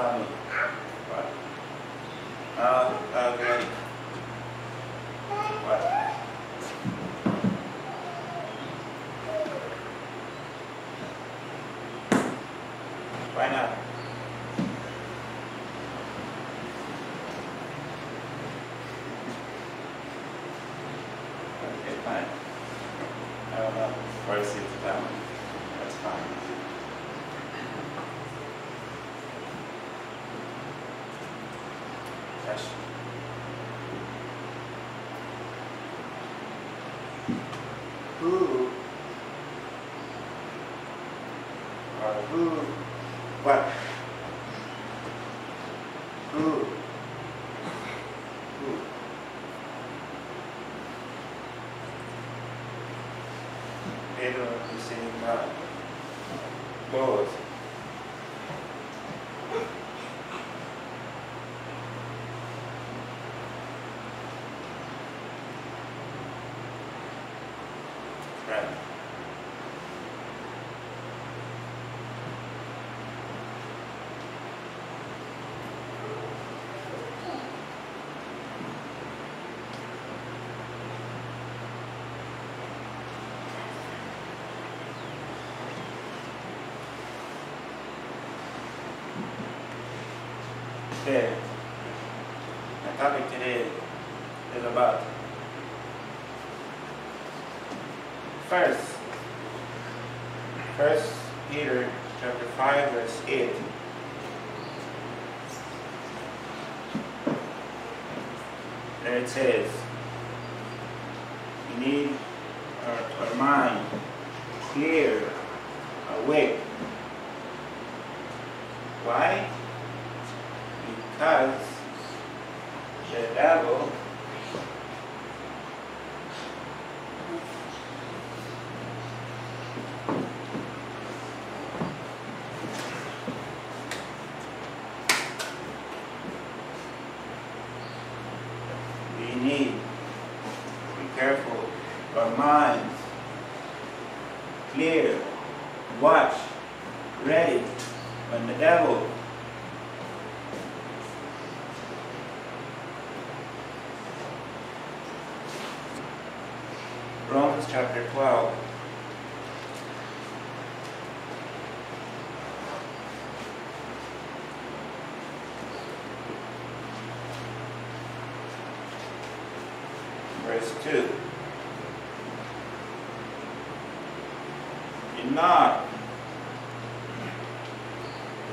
tell me. What? Oh, okay. What? Why not? Okay, fine. I don't know. Force it down. That's fine. Yes. Who or who what who who Pedro is saying God Lord Right. Okay. My topic today is about first, First Peter chapter five verse eight. There it says, "We need our, our mind clear, awake." Why? Because the devil we need to be careful, our minds clear, watch, ready when the devil Romans chapter 12. Verse 2. Do not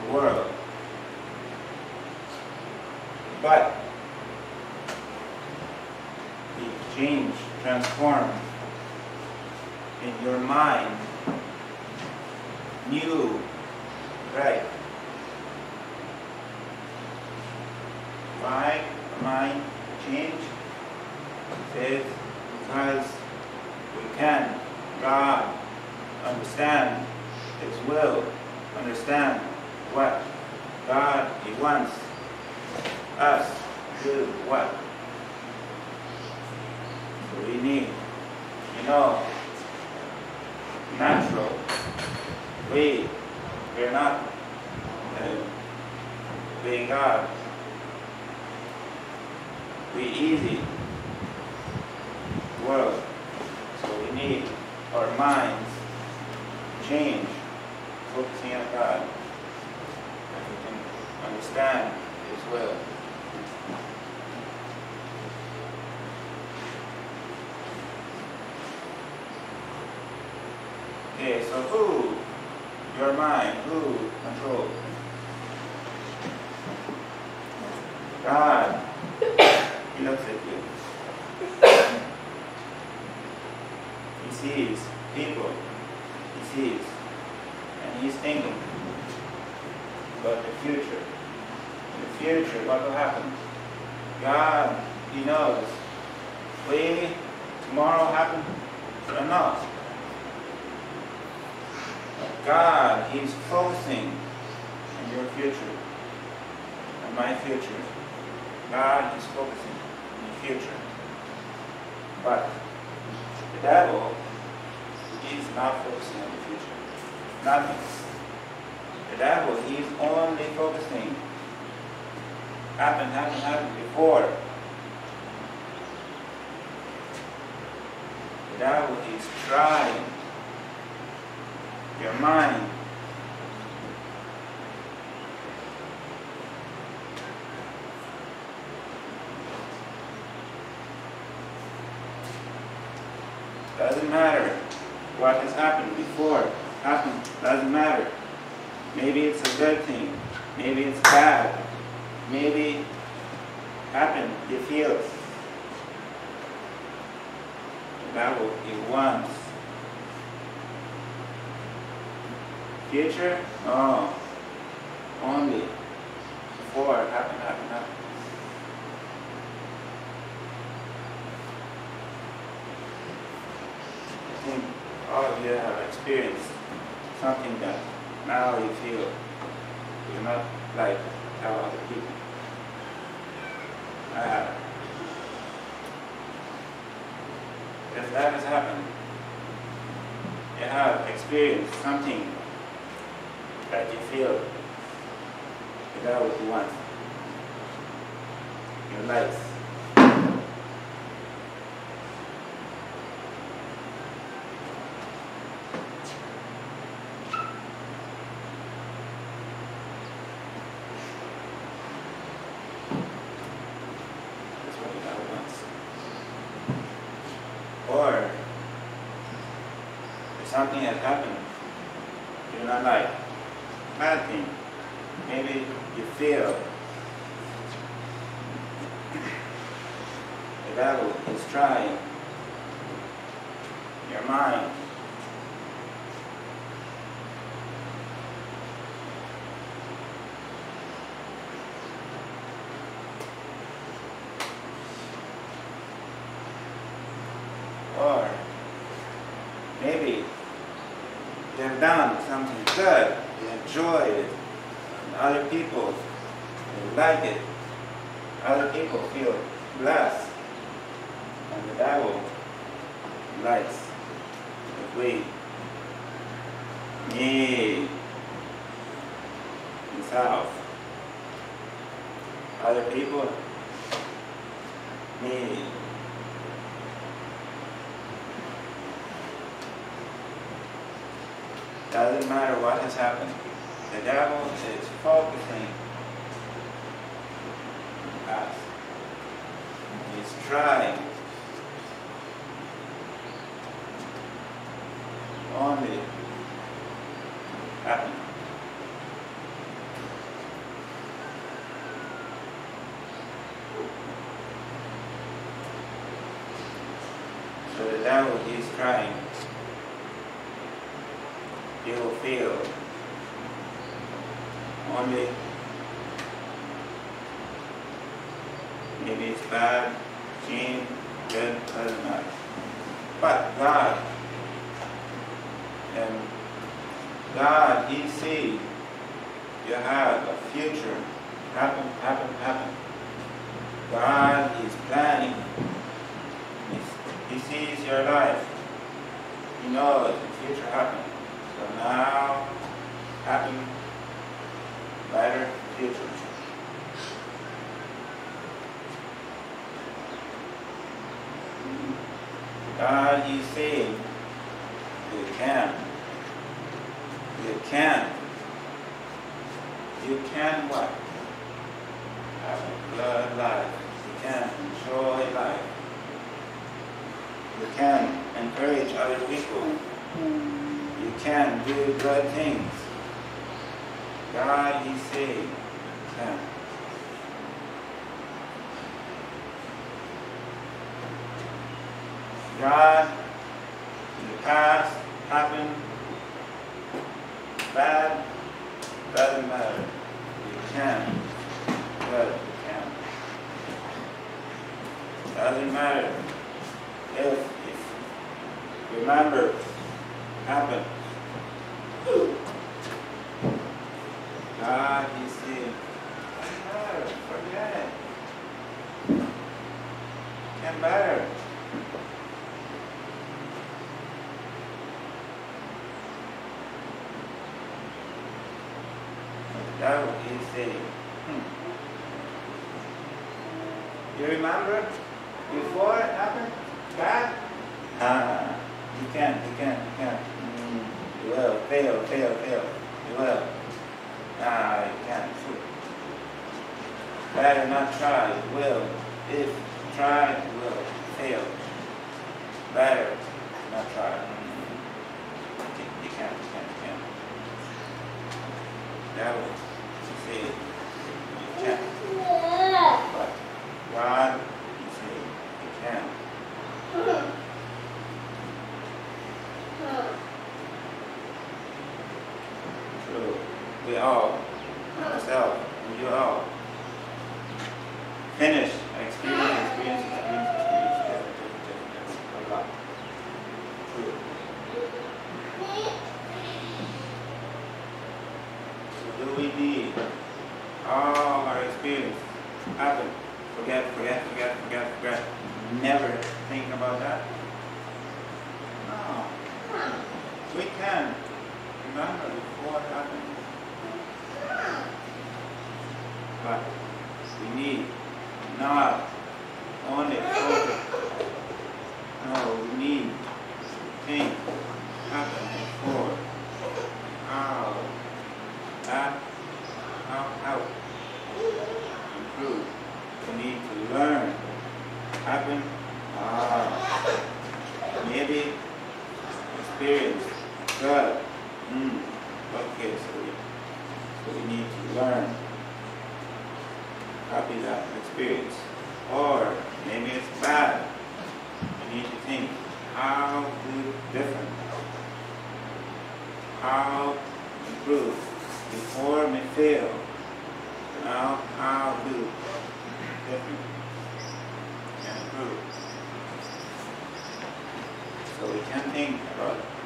the world, but be changed, transformed in your mind, new, right? Why mind change? Says because we can, God, understand His will, understand what God He wants us to do what. We need, you know, natural. We, we're not uh, being God. We easy world. So we need our minds change, focusing on God, and we can understand His will. Okay, so who, your mind, who control? God, He looks at you. He sees people. He sees. He's thinking about the future. In the future, what will happen? God, He knows. Will tomorrow happen or not? God, He's focusing on your future, on my future. God is focusing on the future. But the devil is not focusing on the future. The devil is only focusing happened, happened, happened before. The devil is trying your mind. Doesn't matter what has happened before. Happened. Doesn't matter. Maybe it's a good thing. Maybe it's bad. Maybe happened. You feel will be once. Future? Oh. Only. Before. Happen, happen, happen. I think all of you have experienced something that now you feel you're not like how other people. I have. If that has happened, you have experienced something that you feel that what you want. Your life. That's what God wants. Or if something has happened, you do not like, bad thing, maybe you feel the devil is trying your mind. Or maybe you have done something good, they enjoy it, and other people they like it, other people feel blessed, and the devil likes if we need himself. Other people need Doesn't matter what has happened. The devil is focusing us. He's trying only happen. So the devil is trying you will feel only maybe it's bad, sin, good, doesn't matter. But God and God, He sees you have a future. Happen, happen, happen. God is planning. He sees your life. He knows the future happen. So now, happy, better future. God is saying, you can. You can. You can what? Have a good life. You can enjoy life. You can encourage other people. You can do good things. God, He said, can. God, in the past, happened, bad, doesn't matter. You can, good, you can. Doesn't matter if, if remember, happened. God, He said, doesn't matter, forget it. Can better. day. Hmm. You remember before it happened? Bad? Ah, you can't, you can't, you can't. Mm, you will, fail, fail, fail. You will. Ah, you can't. Better not try, you will. If try, you will. Fail. Better not try. Mm-hmm. You can't, you can't, you can't. That will. rod, you can see the camp. True. We all, myself, and you all, finish and improve. So we can think about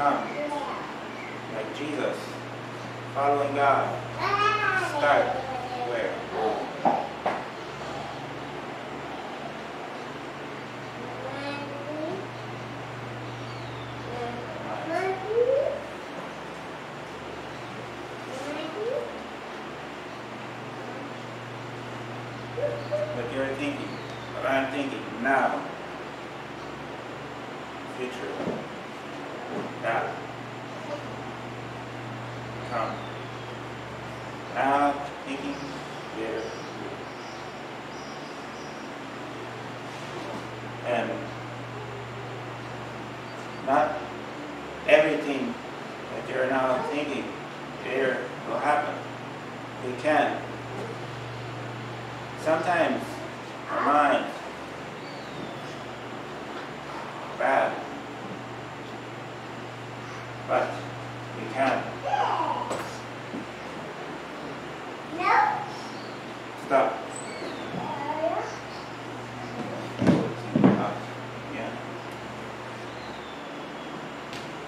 become like Jesus, following God. Start where?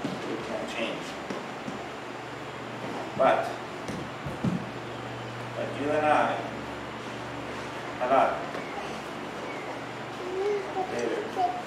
you can change. But, but you and I, a lot. Later.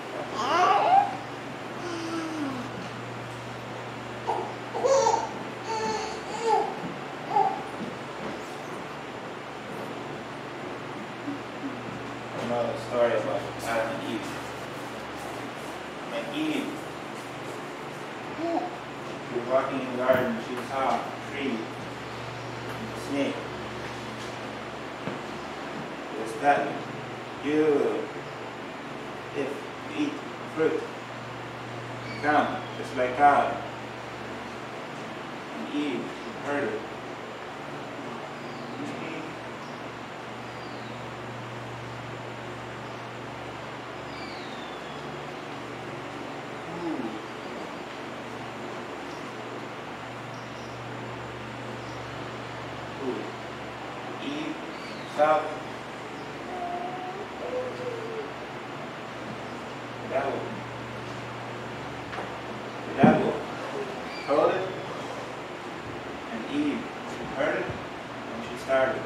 The devil. Told it, and Eve heard it, and she started.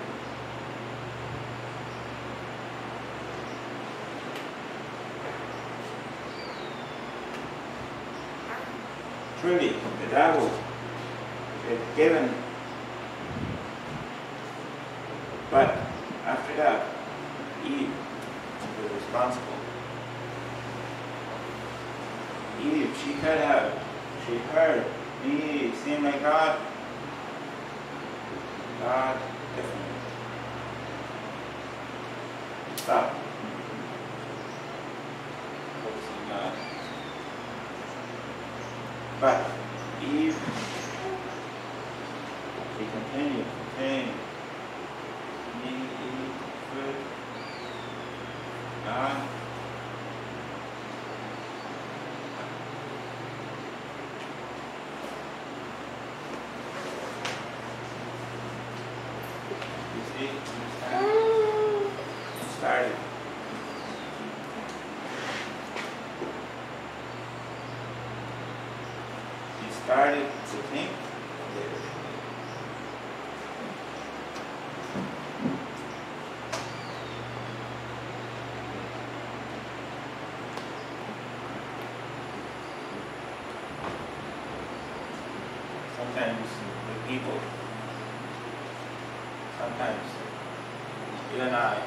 Truly, the devil is given but after that, Eve was responsible. Eve, she could have, she heard me seem like God. God different. Stop. Focus on God. But Eve, she continued saying, me eat food. God. You see, you started. You started to think. Sometimes with people, sometimes you and I,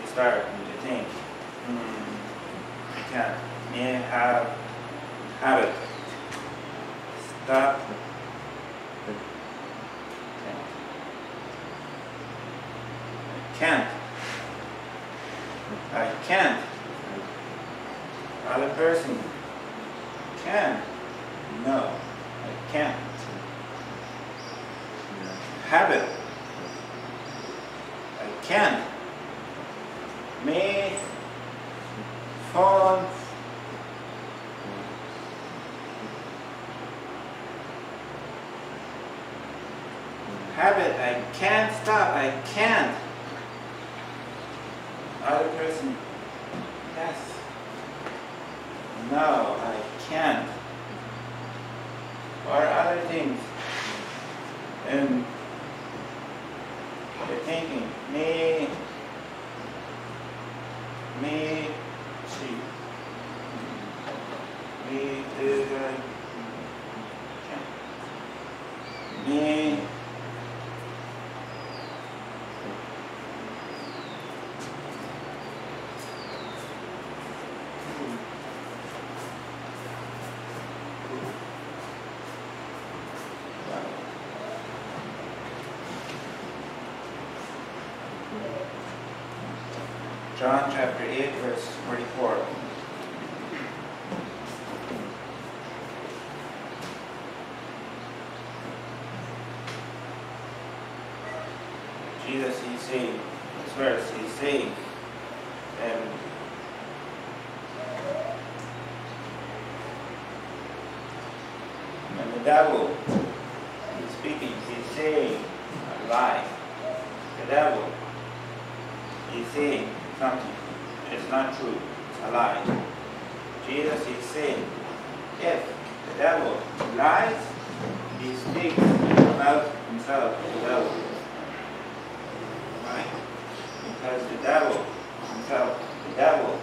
we start to think, hmm, I can't, may I have, have it. Stop. I can't. I can't. Other person can. No, I can't. Have it. I can't. Me, phone, habit, I can't stop, I can't. Other person, yes. No, I can't. Or other things. And they're thinking, me, me, she, me, do good, me, John chapter 8, verse 44. Jesus, he's saying, this verse, he's saying, um, and the devil, he's speaking, he's saying a lie. The devil, he's saying something. It's not true. It's a lie. Jesus is saying, if the devil lies, he speaks about himself, the devil. Right? Because the devil himself, the devil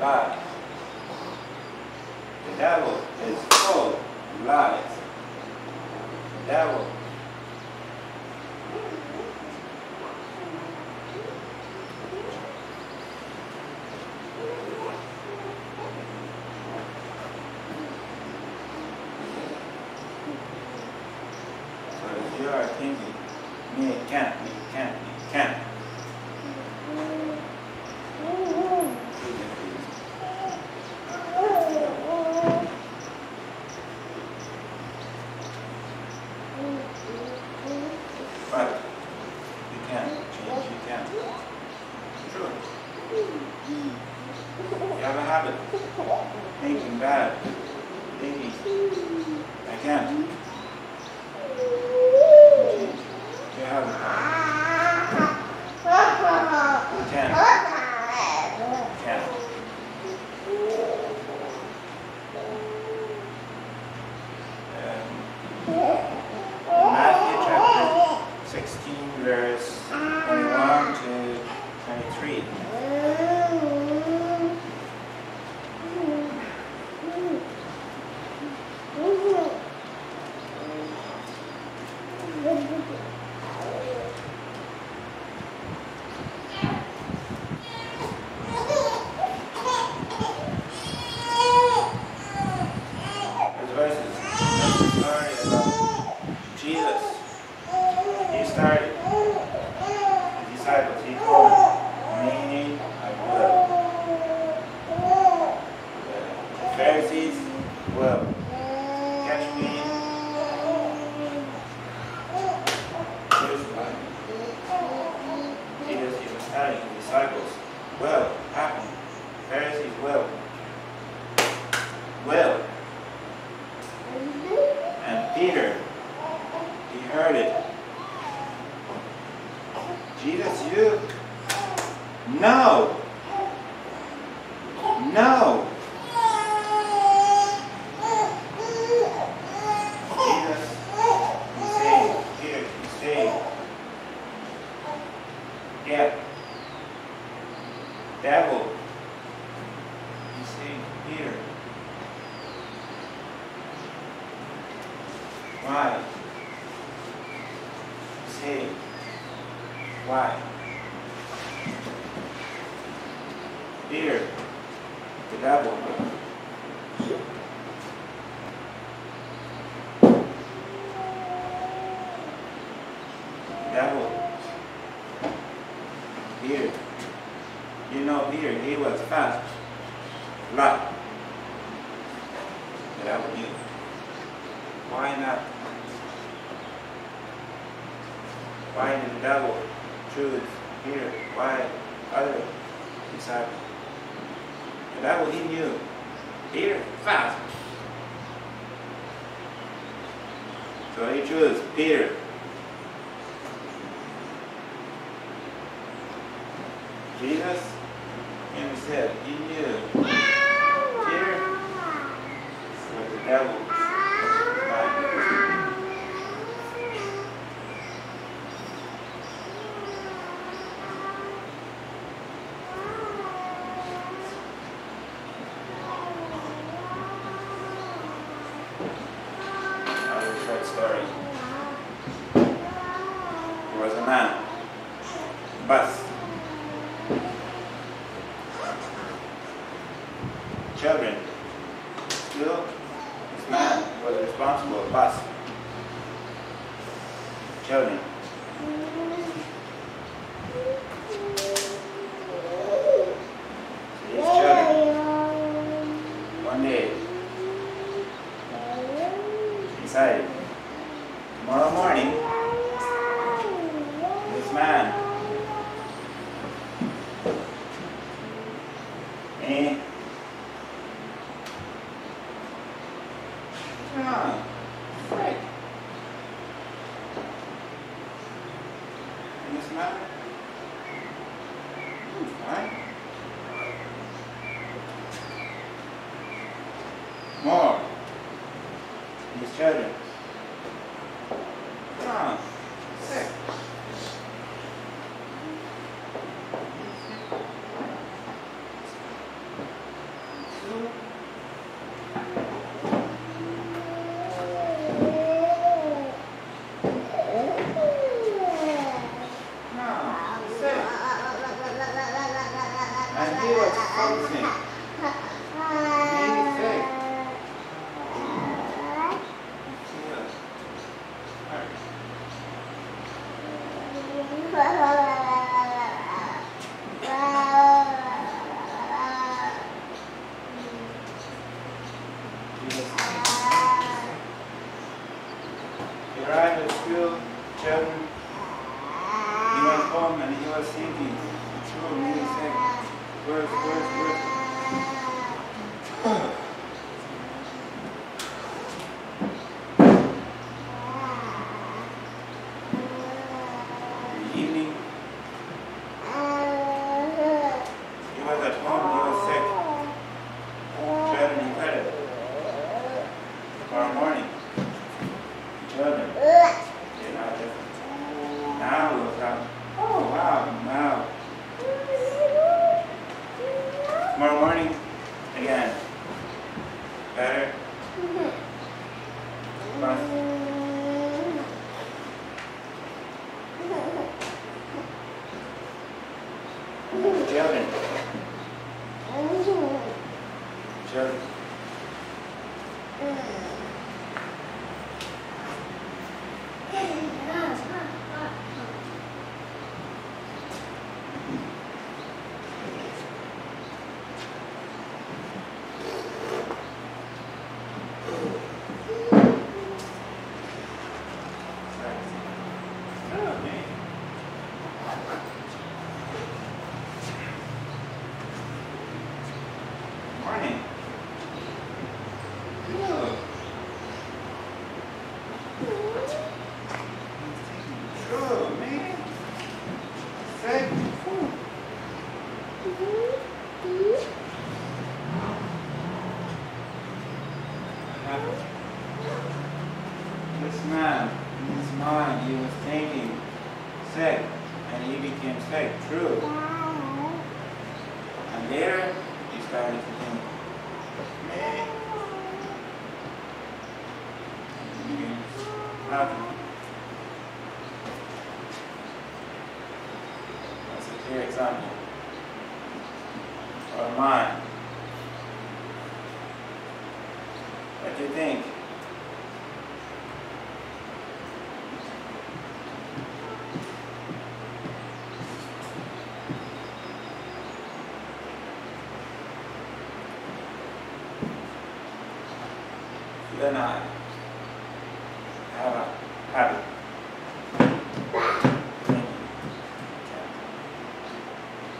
lies. The devil is full of lies. The Peter. He heard it. Jesus, you? No. No. past. So he chose Peter. Jesus himself, he knew Yeah.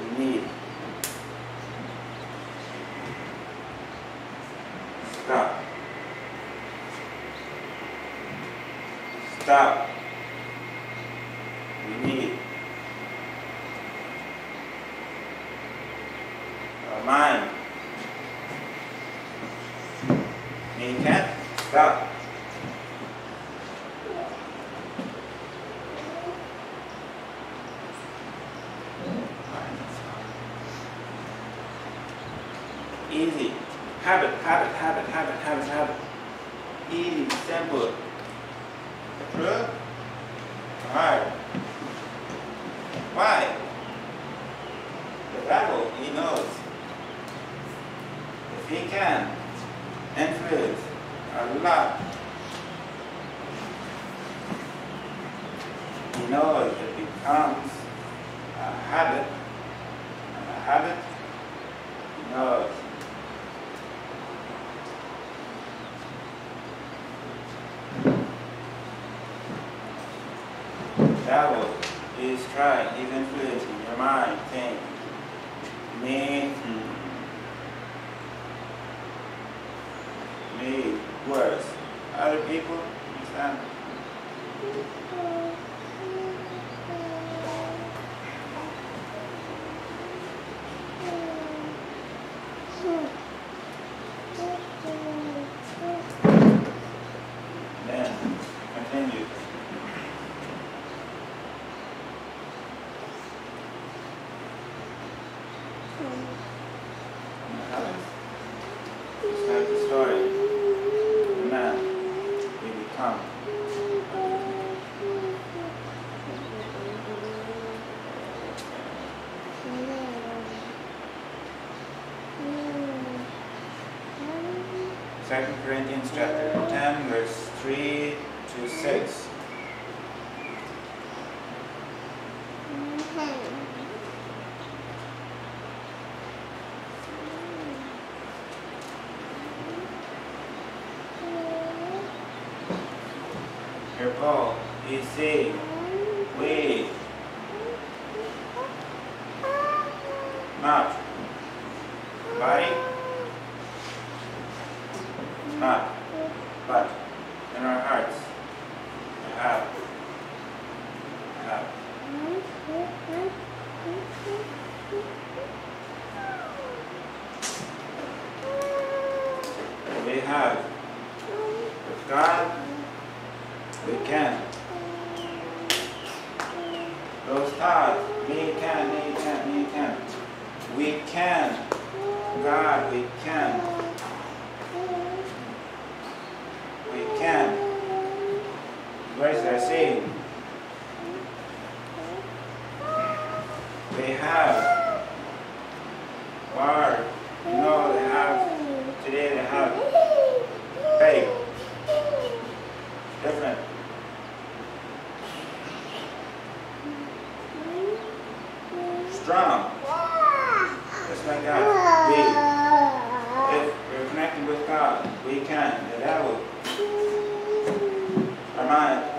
We need stop. Stop. We need our mind. Me can't stop. Easy. Habit, habit, habit, habit, habit, habit. Easy, simple. True? Hard. Why? The devil, he knows. If he can influence a lot, he knows it becomes a habit, and a habit he knows devil is trying, he's influencing your mind, think, me, hmm, worse. Other people, understand? Then, continue. And what happens? Start the story. The man, he become. Second Corinthians chapter 10, verse 3 to 6. Here Paul is saying, wait, not body, not, but in our hearts, we have, We have. We have with God, we can. Those thoughts, me can, me can, me can. We can. God, we can. can. What is that saying? They have bar, you know, they have, today they have pay. Different. Strong. Just like that. We, if we're connecting with God, we can, the devil mind.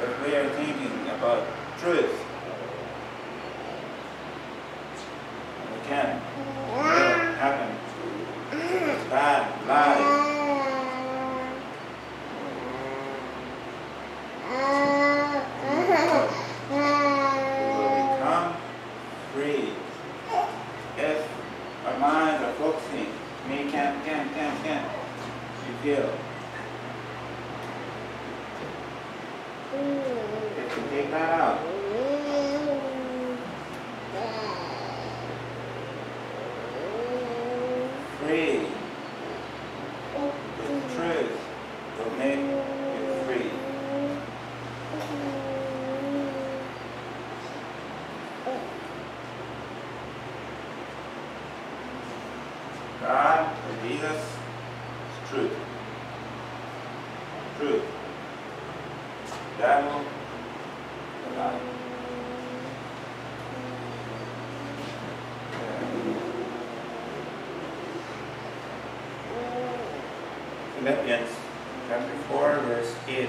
that we are thinking about truth. Philippians chapter 4, verse 8.